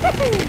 Woohoo!